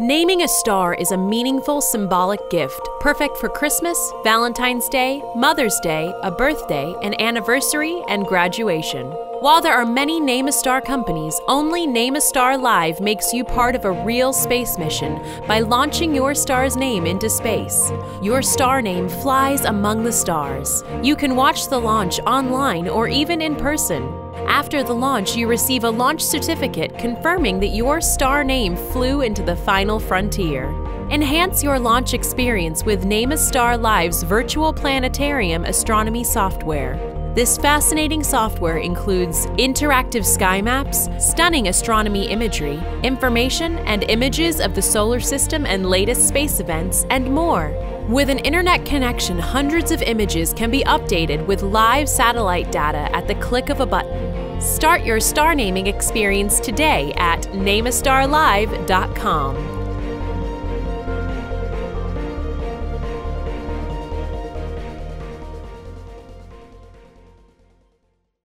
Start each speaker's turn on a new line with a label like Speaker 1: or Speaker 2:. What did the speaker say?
Speaker 1: Naming a star is a meaningful symbolic gift, perfect for Christmas, Valentine's Day, Mother's Day, a birthday, an anniversary, and graduation. While there are many Name a Star companies, only Name a Star Live makes you part of a real space mission by launching your star's name into space. Your star name flies among the stars. You can watch the launch online or even in person. After the launch, you receive a launch certificate confirming that your star name flew into the final frontier. Enhance your launch experience with Name a Star Live's virtual planetarium astronomy software. This fascinating software includes interactive sky maps, stunning astronomy imagery, information and images of the solar system and latest space events, and more. With an internet connection, hundreds of images can be updated with live satellite data at the click of a button. Start your star naming experience today at nameastarlive.com.